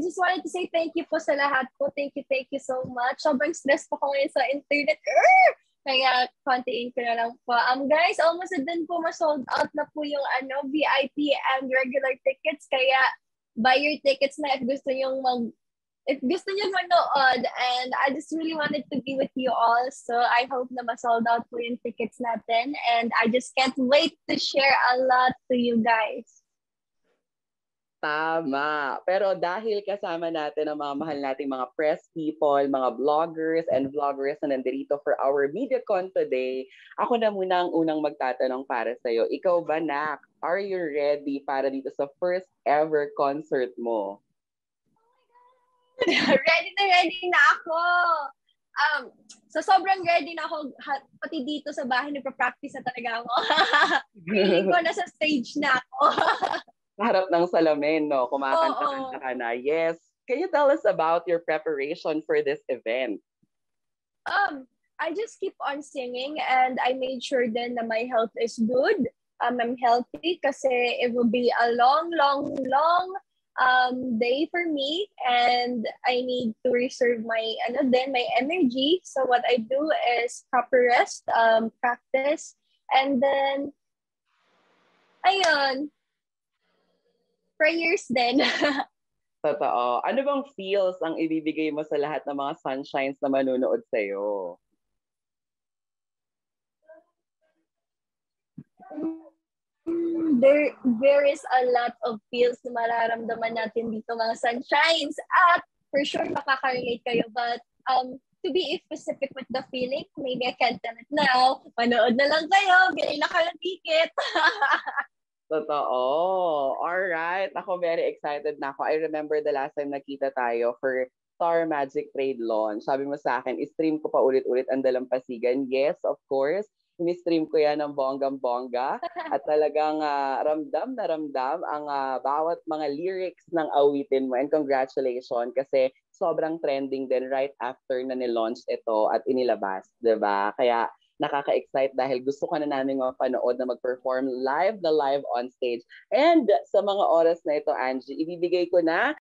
just wanted to say thank you po sa lahat po. Thank you, thank you so much. Sobrang stress po ko ngayon sa internet. Urgh! Kaya kontiin ko na lang po. Um, guys, almost din po ma-sold out na po yung ano, VIP and regular tickets. Kaya buy your tickets na if gusto nyo mag if gusto niyo manood and I just really wanted to be with you all so I hope na ma-sold out po yung tickets natin and I just can't wait to share a lot to you guys. Tama. Pero dahil kasama natin ang mga mahal nating mga press people, mga vloggers and vloggers na nandito for our MediaCon today, ako na muna ang unang magtatanong para sa'yo. Ikaw ba, Nak? Are you ready para dito sa first ever concert mo? ready na ready na ako! Um, so sobrang ready na ako, pati dito sa bahay, nagpa-practice na talaga ako. Feeling ko nasa stage na ako. harap ng salamin, no? Kumakanta-kanta ka na. Yes. Can you tell us about your preparation for this event? Um, I just keep on singing and I made sure then that my health is good. Um, I'm healthy kasi it will be a long, long, long um, day for me and I need to reserve my ano then my energy. So what I do is proper rest, um, practice, and then ayun, prayers din. Totoo. Ano bang feels ang ibibigay mo sa lahat ng mga sunshines na manunood sa'yo? There, there is a lot of feels na mararamdaman natin dito mga sunshines at for sure makaka-relate kayo but um, to be specific with the feeling, maybe I can't tell it now. Manood na lang kayo, bilhin na kayo ticket. Totoo. All right. Ako very excited na ako. I remember the last time nakita tayo for Star Magic Trade launch. Sabi mo sa akin, stream ko pa ulit-ulit ang dalampasigan. Yes, of course. Ini-stream ko yan ng bonggang-bongga at talagang uh, ramdam na ramdam ang uh, bawat mga lyrics ng awitin mo. And congratulations kasi sobrang trending din right after na ni-launch ito at inilabas, ba? Kaya nakaka-excite dahil gusto ka na namin mapanood na mag-perform live na live on stage. And sa mga oras na ito, Angie, ibibigay ko na